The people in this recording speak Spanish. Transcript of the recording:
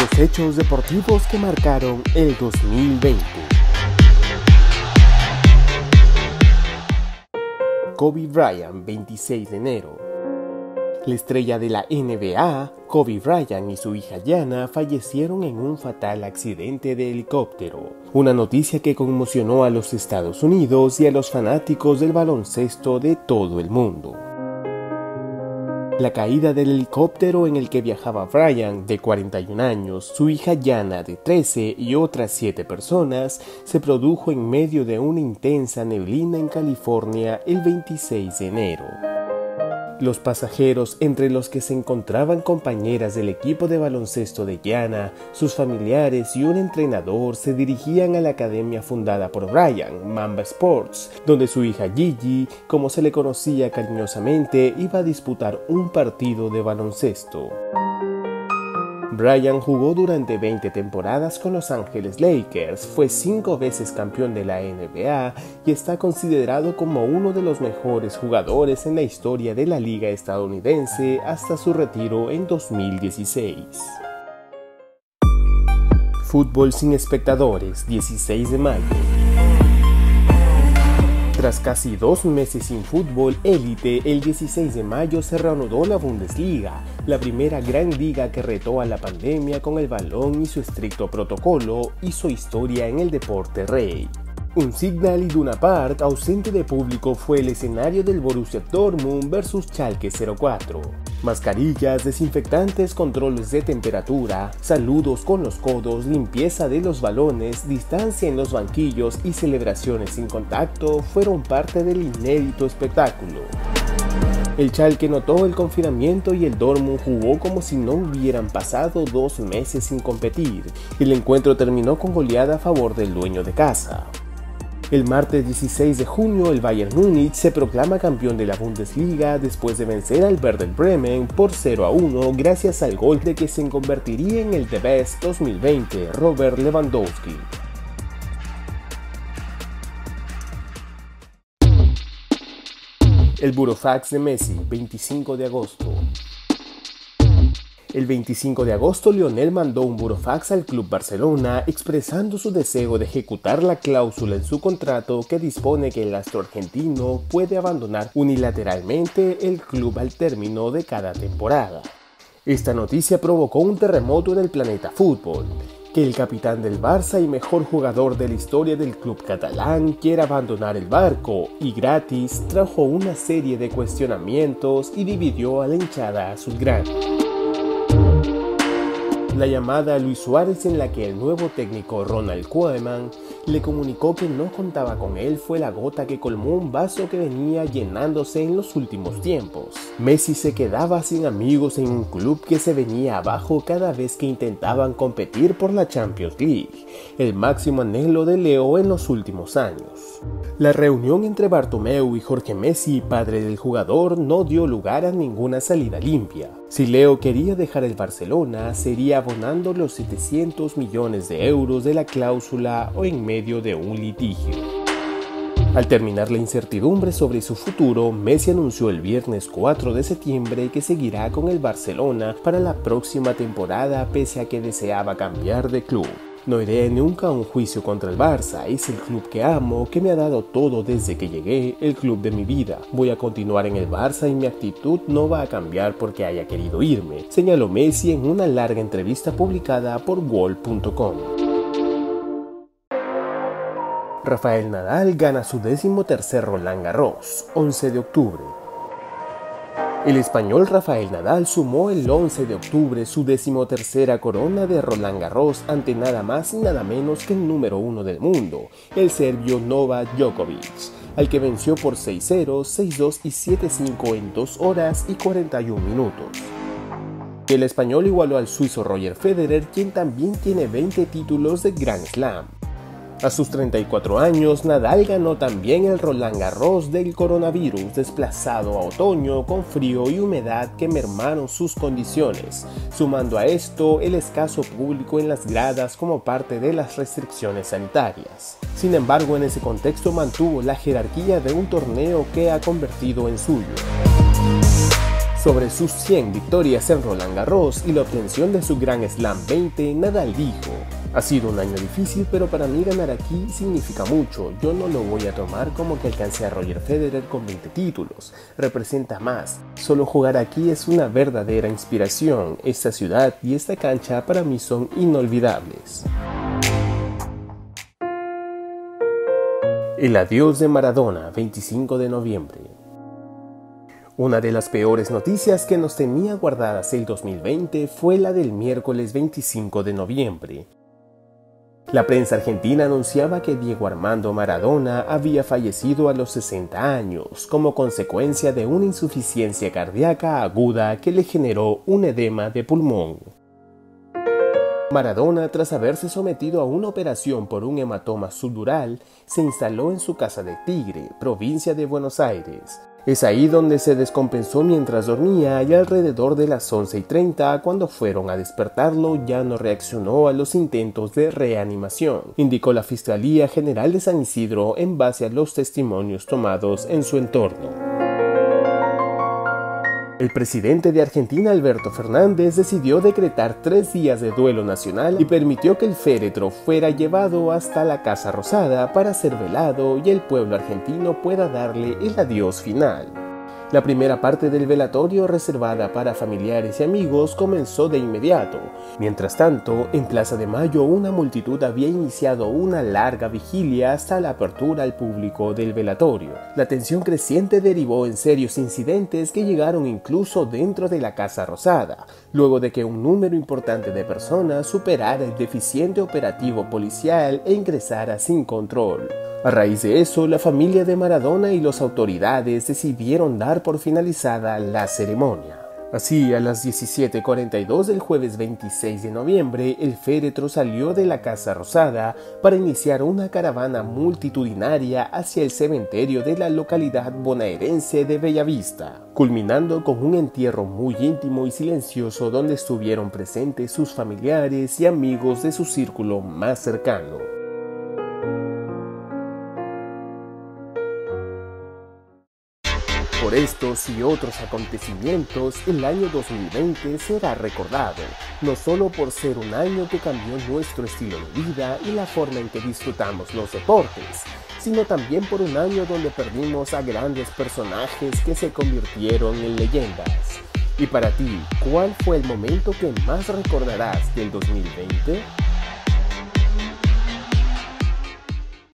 Los hechos deportivos que marcaron el 2020. Kobe Bryant, 26 de enero. La estrella de la NBA, Kobe Bryant y su hija Yana fallecieron en un fatal accidente de helicóptero, una noticia que conmocionó a los Estados Unidos y a los fanáticos del baloncesto de todo el mundo. La caída del helicóptero en el que viajaba Brian, de 41 años, su hija Yana, de 13, y otras 7 personas, se produjo en medio de una intensa neblina en California el 26 de enero. Los pasajeros, entre los que se encontraban compañeras del equipo de baloncesto de Yana, sus familiares y un entrenador, se dirigían a la academia fundada por Brian, Mamba Sports, donde su hija Gigi, como se le conocía cariñosamente, iba a disputar un partido de baloncesto. Brian jugó durante 20 temporadas con Los Ángeles Lakers, fue cinco veces campeón de la NBA y está considerado como uno de los mejores jugadores en la historia de la liga estadounidense hasta su retiro en 2016. Fútbol sin espectadores, 16 de mayo. Tras casi dos meses sin fútbol élite, el 16 de mayo se reanudó la Bundesliga, la primera gran liga que retó a la pandemia con el balón y su estricto protocolo hizo historia en el deporte rey. Un Signal Iduna Park ausente de público fue el escenario del Borussia Dortmund versus Schalke 04. Mascarillas, desinfectantes, controles de temperatura, saludos con los codos, limpieza de los balones, distancia en los banquillos y celebraciones sin contacto fueron parte del inédito espectáculo. El Chalke notó el confinamiento y el Dortmund jugó como si no hubieran pasado dos meses sin competir. El encuentro terminó con goleada a favor del dueño de casa. El martes 16 de junio, el Bayern Múnich se proclama campeón de la Bundesliga después de vencer al Werder Bremen por 0 a 1 gracias al gol de que se convertiría en el The Best 2020, Robert Lewandowski. El Burofax de Messi, 25 de agosto. El 25 de agosto, Lionel mandó un burofax al Club Barcelona expresando su deseo de ejecutar la cláusula en su contrato que dispone que el astro argentino puede abandonar unilateralmente el club al término de cada temporada. Esta noticia provocó un terremoto en el planeta fútbol. Que el capitán del Barça y mejor jugador de la historia del club catalán quiera abandonar el barco y gratis trajo una serie de cuestionamientos y dividió a la hinchada a sus grandes la llamada a Luis Suárez en la que el nuevo técnico Ronald Koeman le comunicó que no contaba con él fue la gota que colmó un vaso que venía llenándose en los últimos tiempos. Messi se quedaba sin amigos en un club que se venía abajo cada vez que intentaban competir por la Champions League, el máximo anhelo de Leo en los últimos años. La reunión entre Bartomeu y Jorge Messi, padre del jugador, no dio lugar a ninguna salida limpia. Si Leo quería dejar el Barcelona, sería abonando los 700 millones de euros de la cláusula o en medio de un litigio. Al terminar la incertidumbre sobre su futuro, Messi anunció el viernes 4 de septiembre que seguirá con el Barcelona para la próxima temporada pese a que deseaba cambiar de club. No iré nunca a un juicio contra el Barça, es el club que amo, que me ha dado todo desde que llegué, el club de mi vida. Voy a continuar en el Barça y mi actitud no va a cambiar porque haya querido irme, señaló Messi en una larga entrevista publicada por Wall.com. Rafael Nadal gana su décimo tercer Roland Garros, 11 de octubre. El español Rafael Nadal sumó el 11 de octubre su decimotercera corona de Roland Garros ante nada más y nada menos que el número uno del mundo, el serbio Novak Djokovic, al que venció por 6-0, 6-2 y 7-5 en 2 horas y 41 minutos. El español igualó al suizo Roger Federer, quien también tiene 20 títulos de Grand Slam. A sus 34 años, Nadal ganó también el Roland Garros del coronavirus, desplazado a otoño con frío y humedad que mermaron sus condiciones, sumando a esto el escaso público en las gradas como parte de las restricciones sanitarias. Sin embargo, en ese contexto mantuvo la jerarquía de un torneo que ha convertido en suyo. Sobre sus 100 victorias en Roland Garros y la obtención de su Gran Slam 20, Nadal dijo, ha sido un año difícil, pero para mí ganar aquí significa mucho. Yo no lo voy a tomar como que alcance a Roger Federer con 20 títulos. Representa más. Solo jugar aquí es una verdadera inspiración. Esta ciudad y esta cancha para mí son inolvidables. El adiós de Maradona, 25 de noviembre. Una de las peores noticias que nos tenía guardadas el 2020 fue la del miércoles 25 de noviembre. La prensa argentina anunciaba que Diego Armando Maradona había fallecido a los 60 años como consecuencia de una insuficiencia cardíaca aguda que le generó un edema de pulmón. Maradona, tras haberse sometido a una operación por un hematoma subdural, se instaló en su casa de Tigre, provincia de Buenos Aires, es ahí donde se descompensó mientras dormía y alrededor de las 11 y 30 cuando fueron a despertarlo ya no reaccionó a los intentos de reanimación, indicó la Fiscalía General de San Isidro en base a los testimonios tomados en su entorno. El presidente de Argentina, Alberto Fernández, decidió decretar tres días de duelo nacional y permitió que el féretro fuera llevado hasta la Casa Rosada para ser velado y el pueblo argentino pueda darle el adiós final. La primera parte del velatorio reservada para familiares y amigos comenzó de inmediato. Mientras tanto, en Plaza de Mayo una multitud había iniciado una larga vigilia hasta la apertura al público del velatorio. La tensión creciente derivó en serios incidentes que llegaron incluso dentro de la Casa Rosada, luego de que un número importante de personas superara el deficiente operativo policial e ingresara sin control. A raíz de eso, la familia de Maradona y las autoridades decidieron dar por finalizada la ceremonia. Así, a las 17.42 del jueves 26 de noviembre, el féretro salió de la Casa Rosada para iniciar una caravana multitudinaria hacia el cementerio de la localidad bonaerense de Bellavista, culminando con un entierro muy íntimo y silencioso donde estuvieron presentes sus familiares y amigos de su círculo más cercano. Por estos y otros acontecimientos, el año 2020 será recordado, no solo por ser un año que cambió nuestro estilo de vida y la forma en que disfrutamos los deportes, sino también por un año donde perdimos a grandes personajes que se convirtieron en leyendas. Y para ti, ¿cuál fue el momento que más recordarás del 2020?